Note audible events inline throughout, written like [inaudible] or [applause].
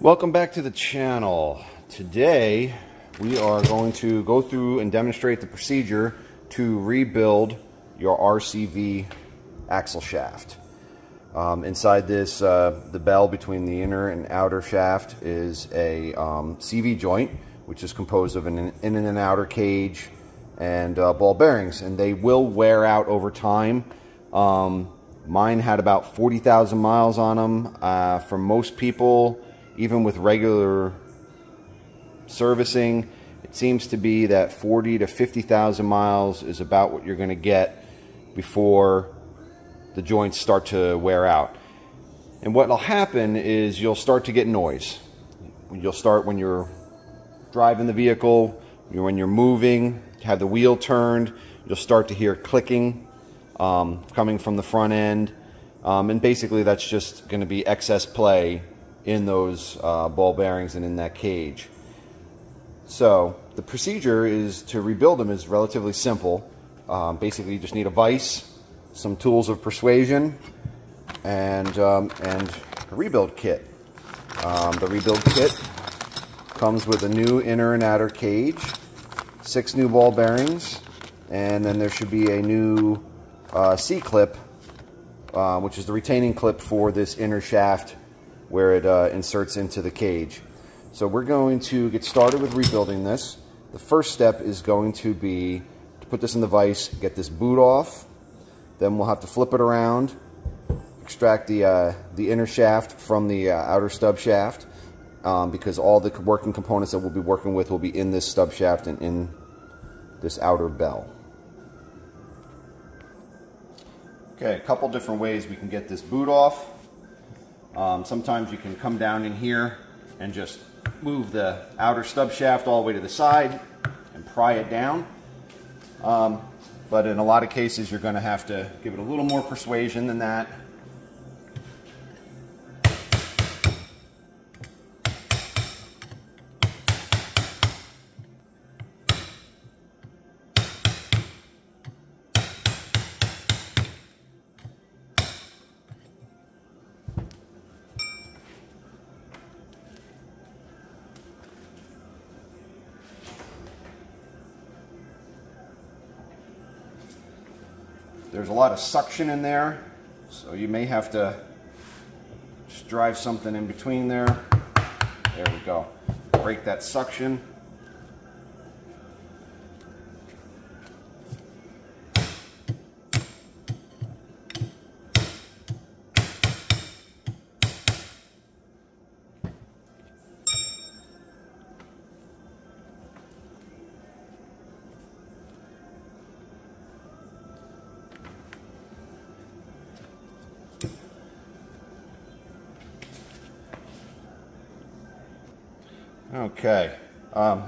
Welcome back to the channel. Today we are going to go through and demonstrate the procedure to rebuild your RCV axle shaft. Um, inside this, uh, the bell between the inner and outer shaft is a um, CV joint, which is composed of an inner and outer cage and uh, ball bearings, and they will wear out over time. Um, mine had about 40,000 miles on them. Uh, for most people, even with regular servicing, it seems to be that 40 to 50,000 miles is about what you're going to get before the joints start to wear out. And what will happen is you'll start to get noise. You'll start when you're driving the vehicle, when you're moving, have the wheel turned, you'll start to hear clicking um, coming from the front end. Um, and basically that's just going to be excess play in those uh, ball bearings and in that cage. So the procedure is to rebuild them is relatively simple. Um, basically, you just need a vise, some tools of persuasion, and um, and a rebuild kit. Um, the rebuild kit comes with a new inner and outer cage, six new ball bearings, and then there should be a new uh, C-clip, uh, which is the retaining clip for this inner shaft where it uh, inserts into the cage. So we're going to get started with rebuilding this. The first step is going to be to put this in the vise, get this boot off. Then we'll have to flip it around, extract the, uh, the inner shaft from the uh, outer stub shaft um, because all the working components that we'll be working with will be in this stub shaft and in this outer bell. Okay, a couple different ways we can get this boot off. Um, sometimes you can come down in here and just move the outer stub shaft all the way to the side and pry it down. Um, but in a lot of cases, you're going to have to give it a little more persuasion than that. There's a lot of suction in there, so you may have to just drive something in between there. There we go. Break that suction. Okay. Um,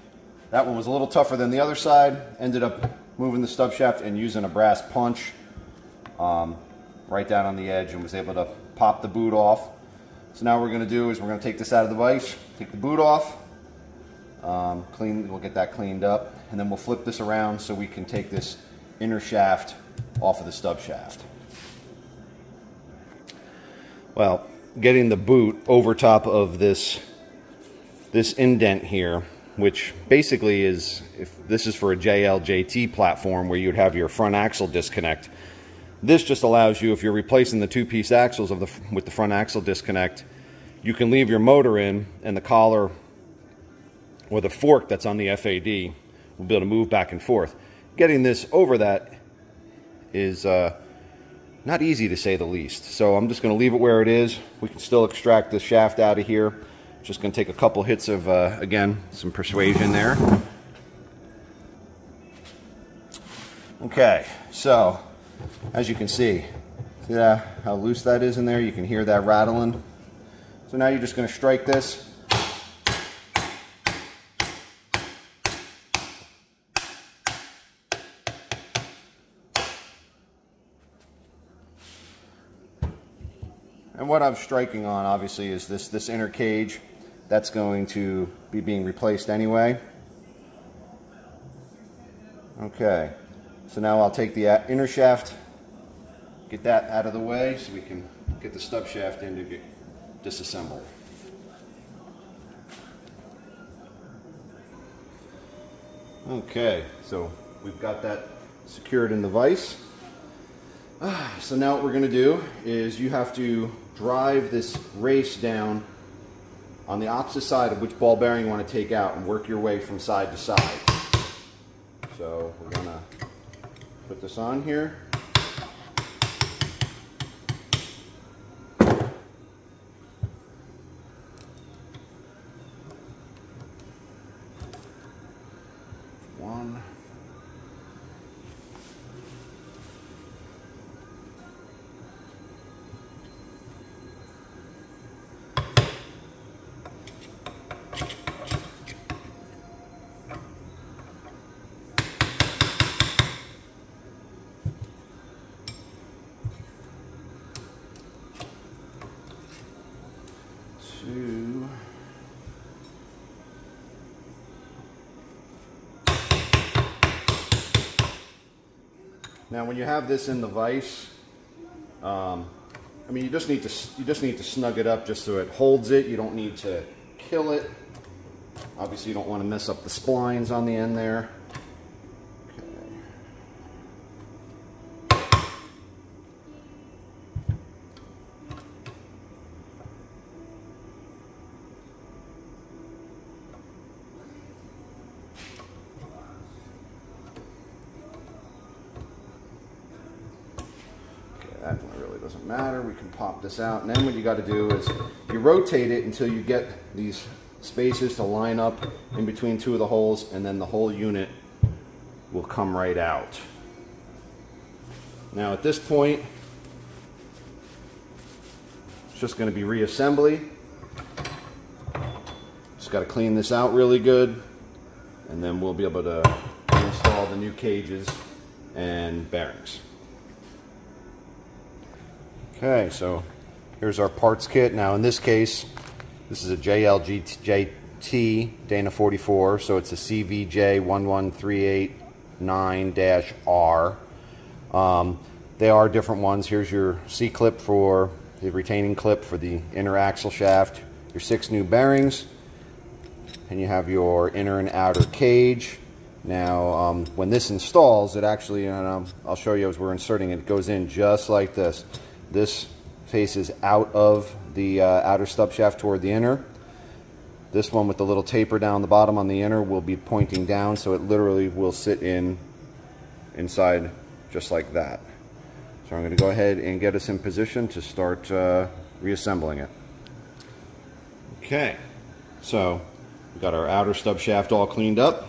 [laughs] that one was a little tougher than the other side. Ended up moving the stub shaft and using a brass punch um, right down on the edge and was able to pop the boot off. So now what we're going to do is we're going to take this out of the vise, take the boot off, um, clean, we'll get that cleaned up, and then we'll flip this around so we can take this inner shaft off of the stub shaft. Well, getting the boot over top of this this indent here, which basically is, if this is for a JLJT platform where you'd have your front axle disconnect, this just allows you, if you're replacing the two-piece axles of the, with the front axle disconnect, you can leave your motor in and the collar or the fork that's on the FAD will be able to move back and forth. Getting this over that is uh, not easy to say the least. So I'm just going to leave it where it is. We can still extract the shaft out of here. Just going to take a couple hits of, uh, again, some persuasion there. Okay, so as you can see, see that, how loose that is in there? You can hear that rattling. So now you're just going to strike this. And what I'm striking on, obviously, is this, this inner cage that's going to be being replaced anyway. Okay, so now I'll take the inner shaft, get that out of the way so we can get the stub shaft in to get disassembled. Okay, so we've got that secured in the vise. Ah, so now what we're gonna do is you have to drive this race down on the opposite side of which ball bearing you want to take out and work your way from side to side. So we're going to put this on here. One. two. Now, when you have this in the vise, um, I mean, you just need to you just need to snug it up just so it holds it. You don't need to kill it. Obviously, you don't want to mess up the splines on the end there. that really We can pop this out. And then what you got to do is you rotate it until you get these spaces to line up in between two of the holes and then the whole unit will come right out. Now at this point, it's just going to be reassembly. Just got to clean this out really good and then we'll be able to install the new cages and bearings. Okay, so here's our parts kit. Now in this case, this is a JLJT Dana 44, so it's a CVJ 11389-R. Um, they are different ones. Here's your C-clip for the retaining clip for the inner axle shaft, your six new bearings, and you have your inner and outer cage. Now, um, when this installs, it actually, um, I'll show you as we're inserting it, it goes in just like this. This faces out of the uh, outer stub shaft toward the inner. This one with the little taper down the bottom on the inner will be pointing down, so it literally will sit in inside just like that. So I'm going to go ahead and get us in position to start uh, reassembling it. Okay, so we've got our outer stub shaft all cleaned up.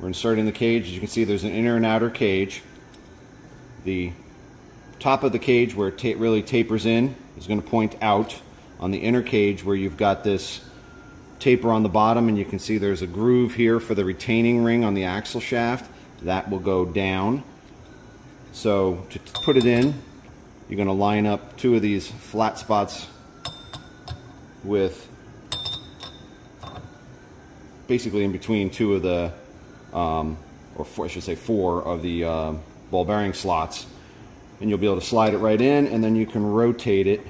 We're inserting the cage. As you can see, there's an inner and outer cage. The top of the cage where it really tapers in is going to point out on the inner cage where you've got this taper on the bottom and you can see there's a groove here for the retaining ring on the axle shaft. That will go down. So to put it in you're going to line up two of these flat spots with basically in between two of the um, or four, I should say four of the uh, ball bearing slots and you'll be able to slide it right in and then you can rotate it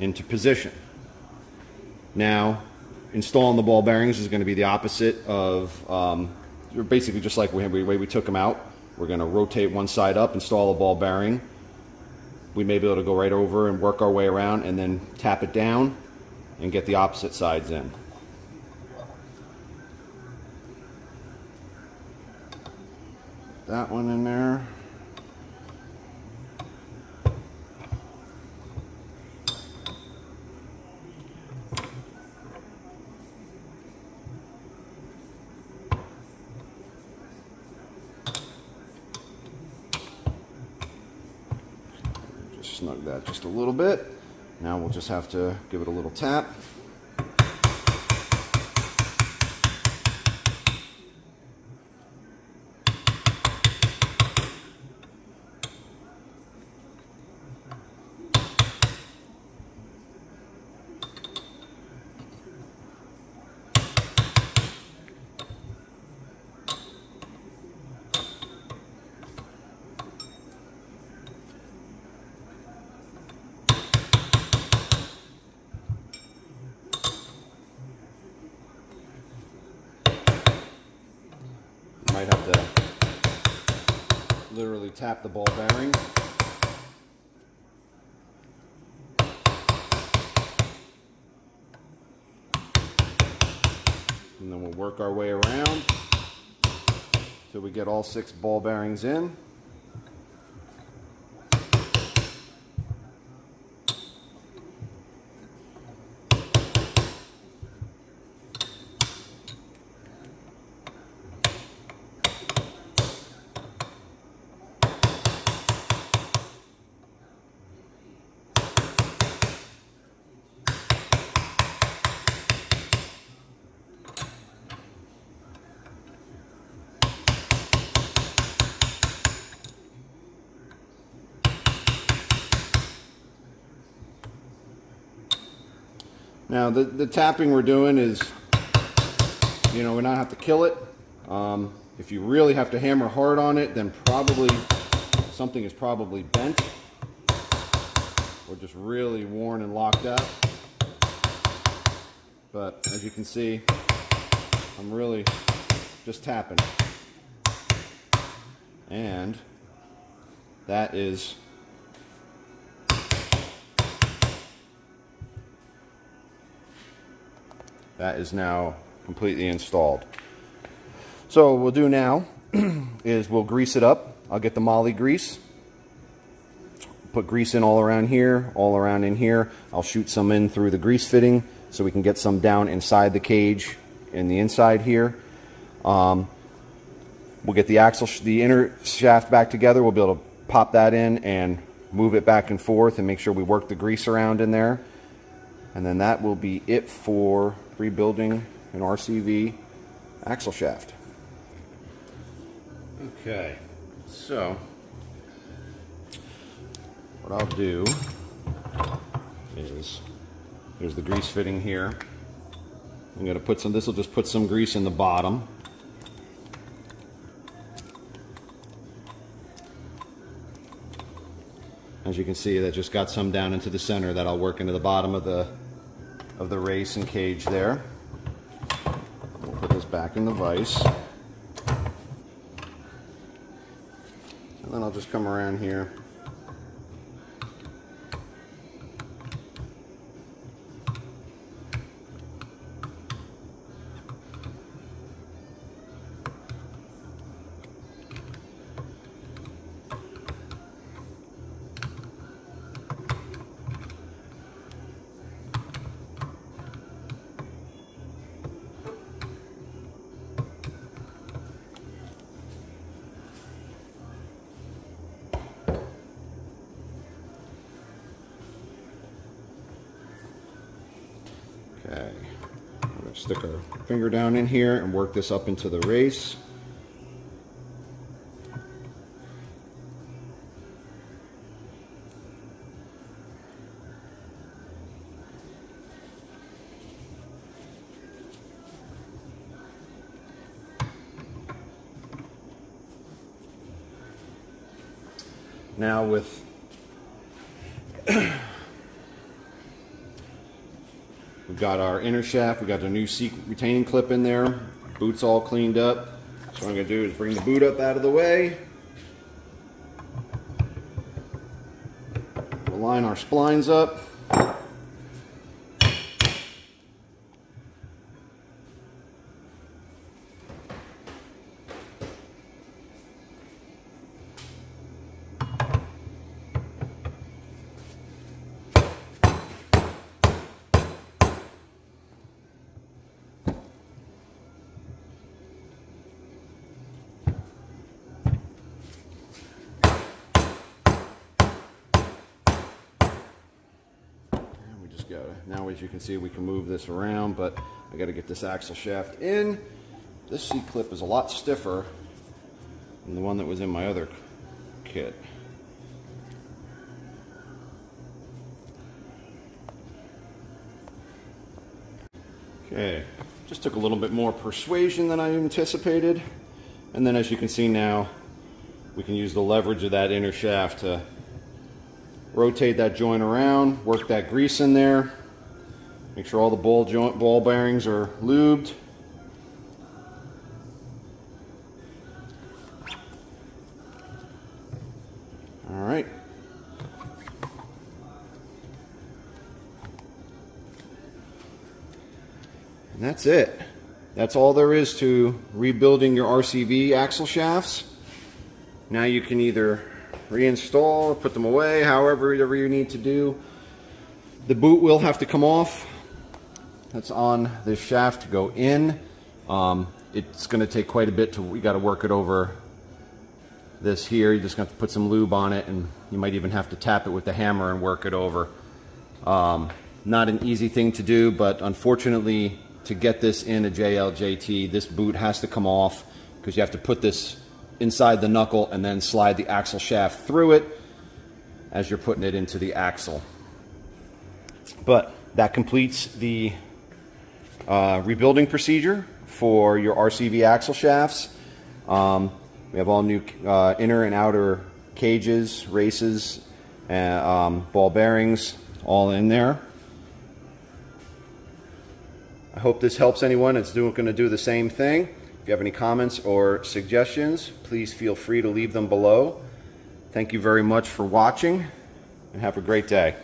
into position. Now, installing the ball bearings is going to be the opposite of, um, basically just like the way we took them out. We're going to rotate one side up, install a ball bearing. We may be able to go right over and work our way around and then tap it down and get the opposite sides in. That one in there. Snug that just a little bit. Now we'll just have to give it a little tap. Tap the ball bearing. And then we'll work our way around till we get all six ball bearings in. Now the, the tapping we're doing is, you know, we not have to kill it. Um, if you really have to hammer hard on it, then probably something is probably bent or just really worn and locked up. But as you can see, I'm really just tapping. And that is That is now completely installed. So what we'll do now [clears throat] is we'll grease it up. I'll get the moly grease. Put grease in all around here, all around in here. I'll shoot some in through the grease fitting so we can get some down inside the cage in the inside here. Um, we'll get the axle, the inner shaft back together. We'll be able to pop that in and move it back and forth and make sure we work the grease around in there. And then that will be it for rebuilding an RCV axle shaft. Okay, so what I'll do is, there's the grease fitting here. I'm going to put some, this will just put some grease in the bottom. As you can see, that just got some down into the center that I'll work into the bottom of the of the race and cage there. We'll put this back in the vise. And then I'll just come around here Okay, I'm gonna stick our finger down in here and work this up into the race. Now with We've got our inner shaft, we've got the new seat retaining clip in there, boot's all cleaned up. So what I'm gonna do is bring the boot up out of the way. Line our splines up. Go. Now as you can see we can move this around but I got to get this axle shaft in. This C-clip is a lot stiffer than the one that was in my other kit. Okay, just took a little bit more persuasion than I anticipated. And then as you can see now, we can use the leverage of that inner shaft to rotate that joint around, work that grease in there. Make sure all the ball joint ball bearings are lubed. All right. And that's it. That's all there is to rebuilding your RCV axle shafts. Now you can either reinstall put them away, however whatever you need to do. The boot will have to come off. That's on the shaft to go in. Um, it's going to take quite a bit to, we got to work it over this here. You're just going to put some lube on it and you might even have to tap it with the hammer and work it over. Um, not an easy thing to do, but unfortunately to get this in a JLJT, this boot has to come off because you have to put this inside the knuckle and then slide the axle shaft through it as you're putting it into the axle. But that completes the uh, rebuilding procedure for your RCV axle shafts. Um, we have all new uh, inner and outer cages, races, and um, ball bearings all in there. I hope this helps anyone that's going to do the same thing. If you have any comments or suggestions, please feel free to leave them below. Thank you very much for watching and have a great day.